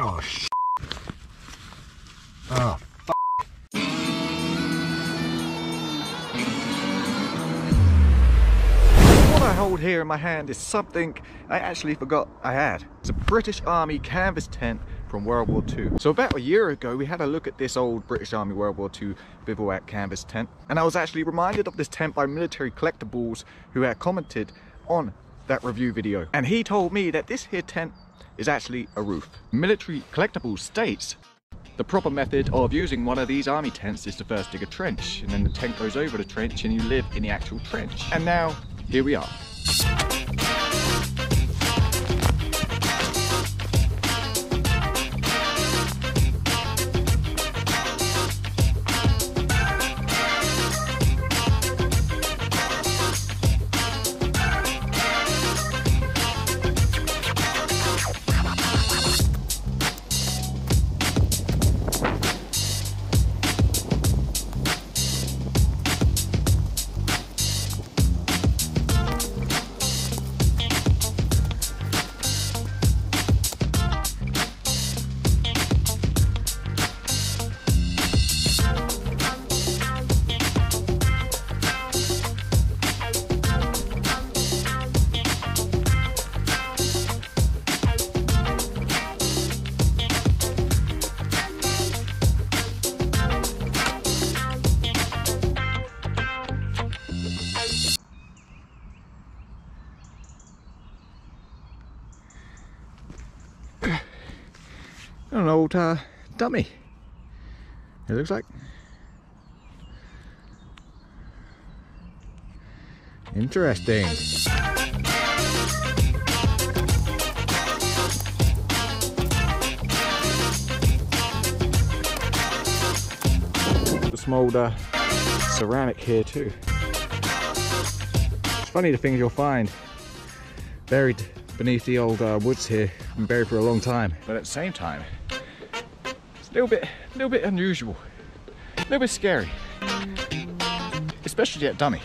Oh, sh Oh, What I hold here in my hand is something I actually forgot I had. It's a British Army canvas tent from World War II. So about a year ago, we had a look at this old British Army World War II bivouac canvas tent. And I was actually reminded of this tent by Military Collectibles who had commented on that review video. And he told me that this here tent is actually a roof. Military Collectibles states the proper method of using one of these army tents is to first dig a trench and then the tent goes over the trench and you live in the actual trench. And now, here we are. An old uh, dummy, it looks like. Interesting. The smolder ceramic here too. It's funny the things you'll find buried beneath the old uh, woods here and buried for a long time. But at the same time, a little bit, little bit unusual, a little bit scary, especially that dummy.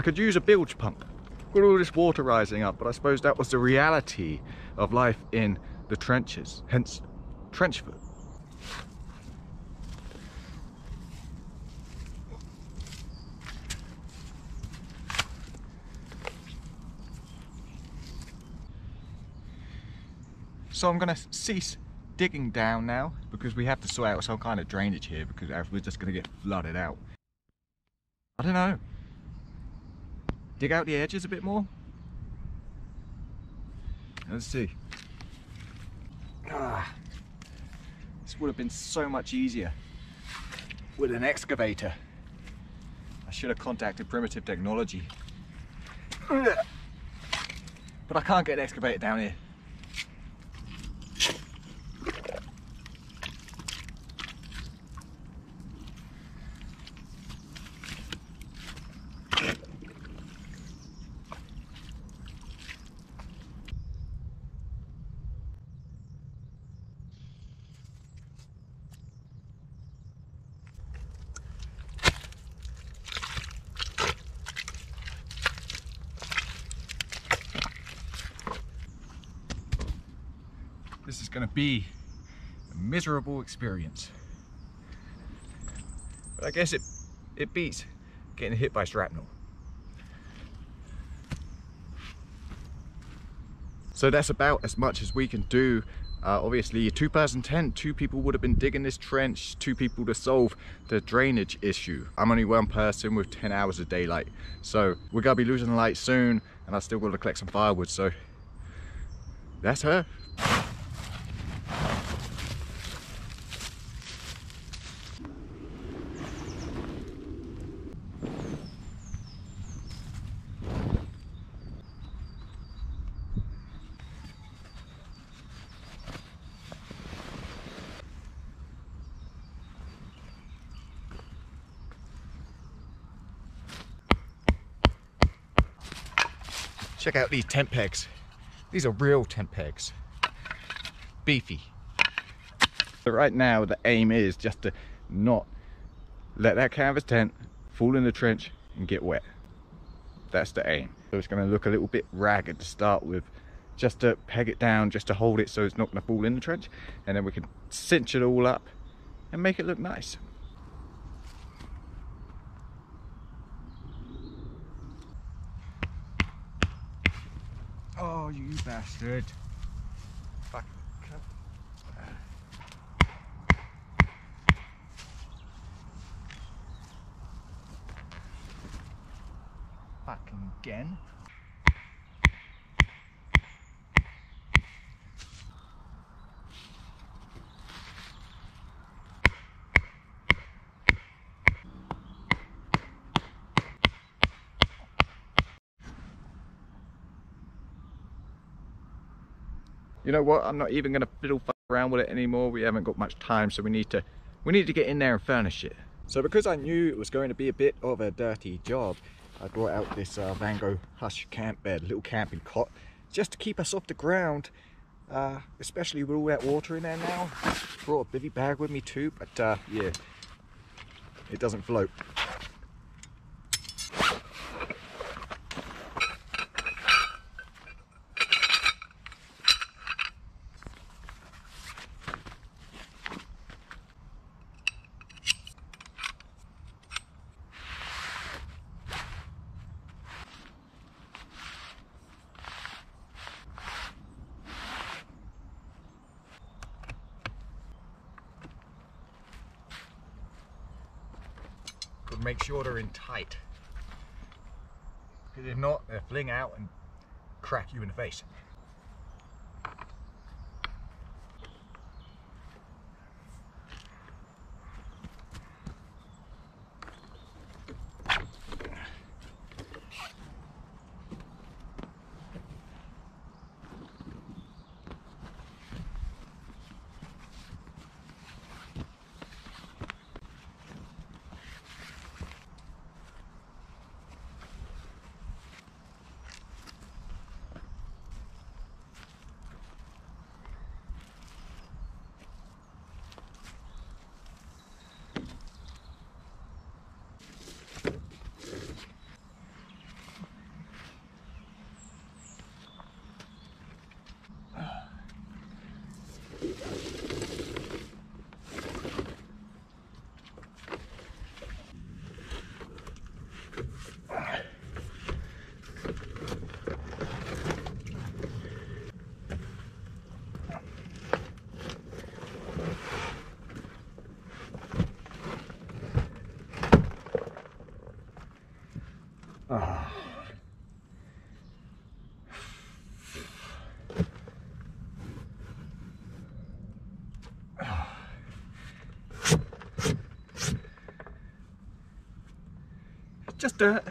I could use a bilge pump. Got all this water rising up, but I suppose that was the reality of life in the trenches, hence trench foot. So I'm gonna cease digging down now because we have to sort out some kind of drainage here because we're just gonna get flooded out. I don't know dig out the edges a bit more. Let's see. Ah, this would have been so much easier with an excavator. I should have contacted primitive technology. But I can't get an excavator down here. This is going to be a miserable experience. But I guess it, it beats getting hit by shrapnel. So that's about as much as we can do Uh, obviously, a two-person tent, two people would have been digging this trench, two people to solve the drainage issue. I'm only one person with 10 hours of daylight. So we're gonna be losing the light soon, and I still gotta collect some firewood, so that's her. Check out these tent pegs. These are real tent pegs. Beefy. But right now the aim is just to not let that canvas tent fall in the trench and get wet. That's the aim. So it's going to look a little bit ragged to start with. Just to peg it down, just to hold it so it's not going to fall in the trench. And then we can cinch it all up and make it look nice. Oh, you bastard. Fuck. Fucking again. You know what? I'm not even going to fiddle around with it anymore. We haven't got much time so we need to we need to get in there and furnish it. So because i knew it was going to be a bit of a dirty job i brought out this uh, vango hush camp bed little camping cot just to keep us off the ground. Uh, especially with all that water in there now. Brought a bivy bag with me too but uh, yeah it doesn't float make sure they're in tight. Because if not, they'll fling out and crack you in the face. Just dirt.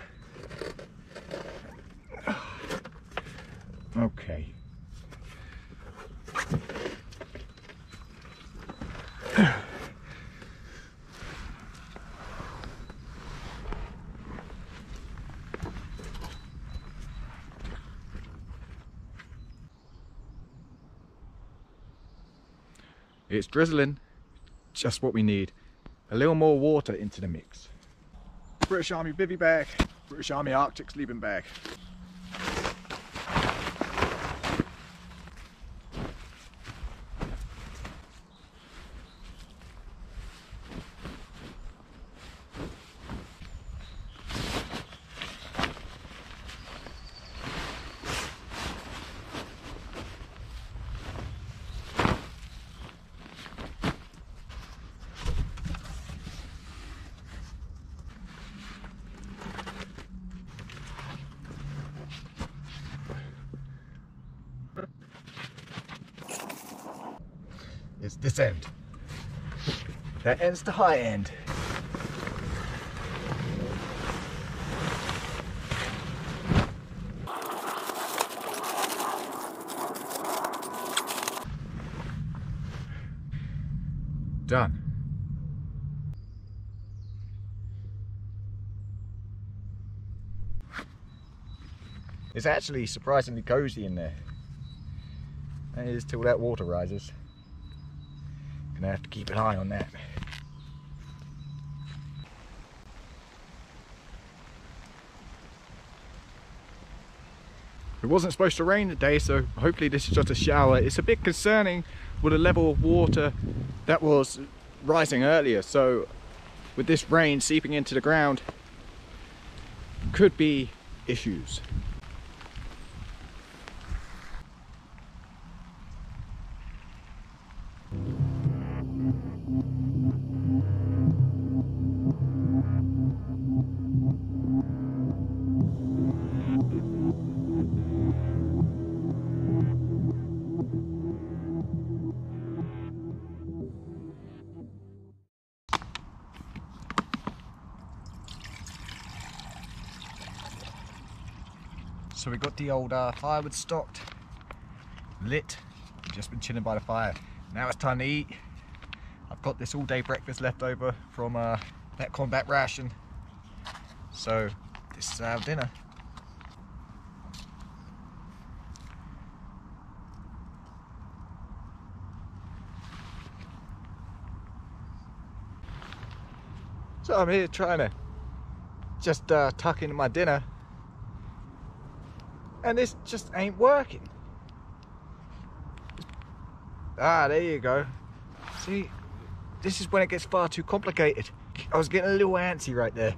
Okay. It's drizzling, just what we need. A little more water into the mix. British Army bivy bag, British Army Arctic sleeping bag. Is this end. That ends the high end. Done. It's actually surprisingly cozy in there. That is till that water rises. Gonna have to keep an eye on that. It wasn't supposed to rain today, so hopefully this is just a shower. It's a bit concerning with the level of water that was rising earlier. So with this rain seeping into the ground, could be issues. So we've got the old uh, firewood stocked, lit, just been chilling by the fire. Now it's time to eat. I've got this all day breakfast left over from uh, that combat ration. So this is our dinner. So I'm here trying to just uh, tuck into my dinner and this just ain't working. Ah, there you go. See, this is when it gets far too complicated. I was getting a little antsy right there.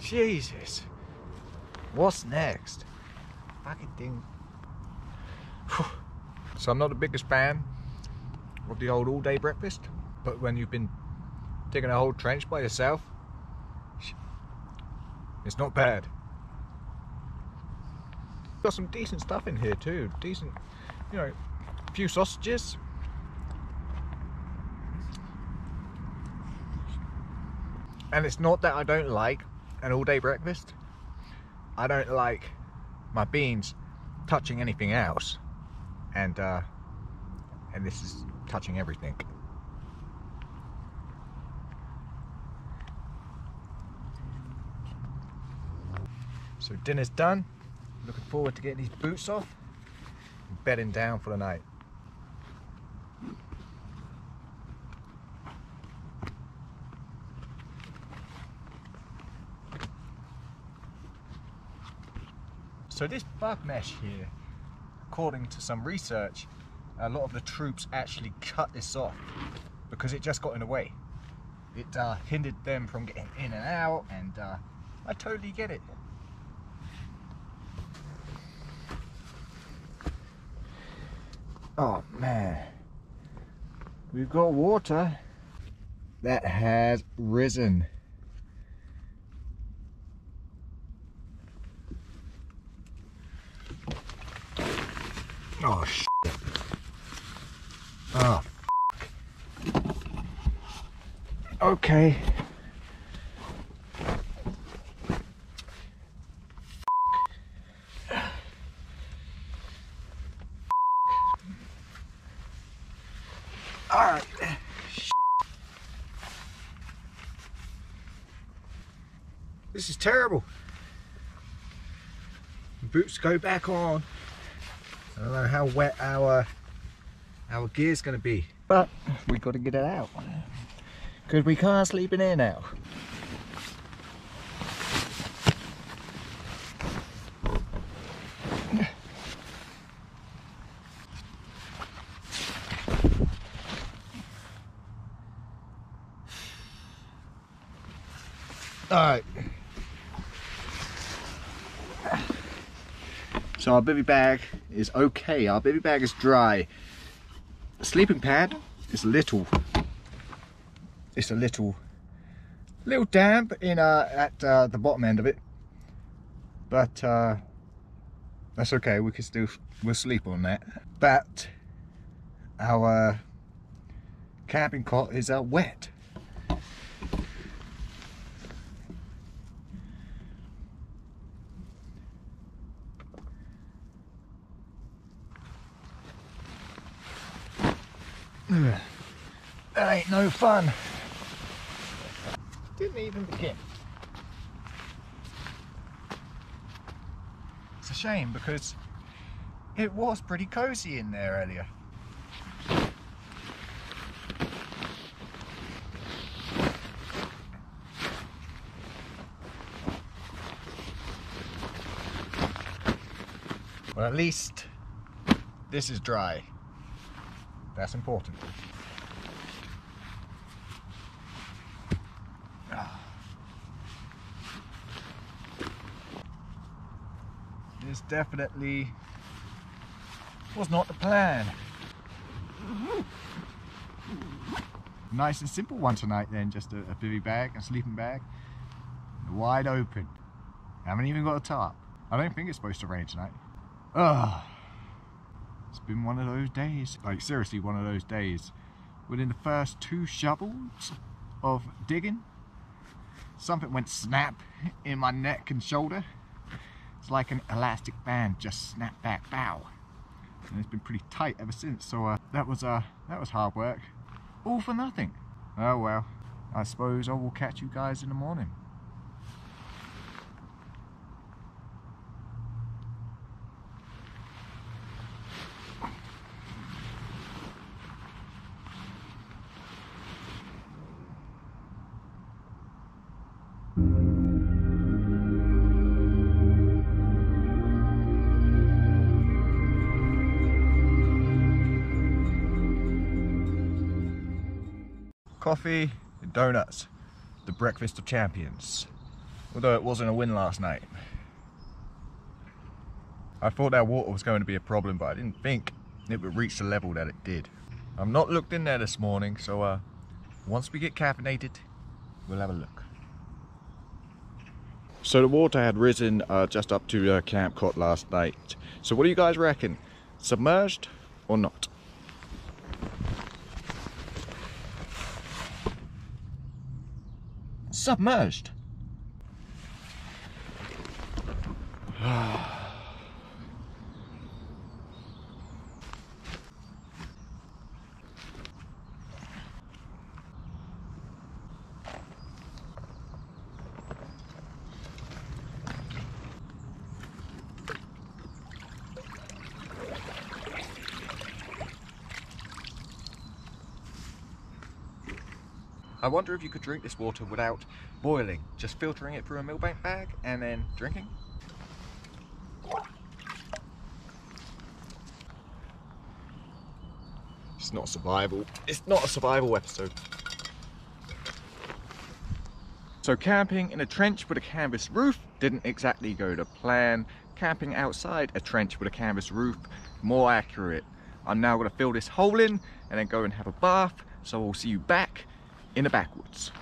Jesus. What's next? Fucking thing. So I'm not the biggest fan of the old all-day breakfast, but when you've been digging a whole trench by yourself, it's not bad. Got some decent stuff in here too. Decent, you know, a few sausages. And it's not that I don't like an all-day breakfast. I don't like my beans touching anything else. And uh, and this is touching everything. So dinner's done. Looking forward to getting these boots off and bedding down for the night. So this bug mesh here, according to some research, a lot of the troops actually cut this off because it just got in the way. It uh, hindered them from getting in and out and uh, I totally get it. Oh man, we've got water that has risen. Oh shit. Oh. Okay. Alright. This is terrible. Boots go back on. I don't know how wet our our gear's gonna be. But we gotta get it out. Because we can't sleep in here now. Alright. So our bivy bag is okay. Our bivy bag is dry. Sleeping pad is a little. It's a little, little damp in uh, at uh, the bottom end of it, but uh, that's okay. We can still we'll sleep on that. But our camping cot is uh, wet. That ain't no fun. Didn't even begin. It's a shame because it was pretty cozy in there earlier. Well, at least this is dry. That's important. Ah. This definitely was not the plan. Nice and simple one tonight then, just a, a bivy bag, a sleeping bag, wide open. Haven't even got a tarp. I don't think it's supposed to rain tonight. Ugh. It's been one of those days, like seriously one of those days. Within the first two shovels of digging, something went snap in my neck and shoulder. It's like an elastic band just snapped back bow. And it's been pretty tight ever since, so uh, that was uh, that was hard work. All for nothing. Oh well, I suppose I will catch you guys in the morning. Coffee and donuts. The breakfast of champions. Although it wasn't a win last night. I thought that water was going to be a problem, but I didn't think it would reach the level that it did. I've not looked in there this morning, so uh, once we get caffeinated, we'll have a look. So the water had risen uh, just up to uh, Camp Cot last night. So what do you guys reckon? Submerged or not? Submerged. I wonder if you could drink this water without boiling, just filtering it through a Millbank bag and then drinking. It's not survival. It's not a survival episode. So camping in a trench with a canvas roof didn't exactly go to plan. Camping outside a trench with a canvas roof, more accurate. I'm now going to fill this hole in and then go and have a bath. So we'll see you back in the backwoods.